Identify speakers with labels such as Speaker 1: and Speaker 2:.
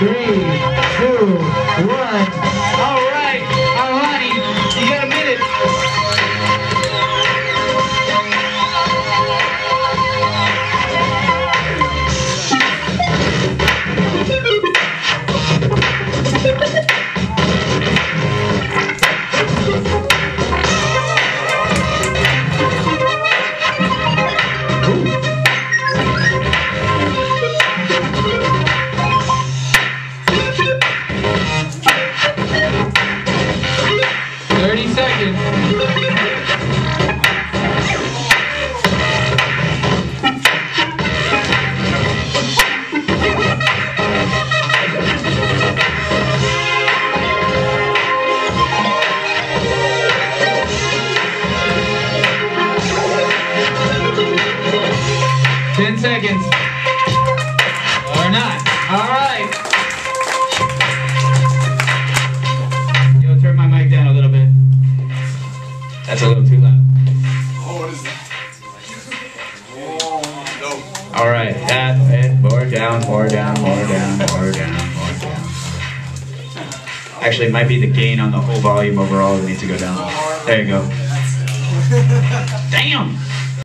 Speaker 1: three, two, one. 10 seconds. Or not. All right. Yo, turn my mic down a little bit. That's a little too loud. Oh, that? No. All right, that's it. More down, more down, more down, more down, more down. Actually, it might be the gain on the whole volume overall that needs to go down. There you go. Damn!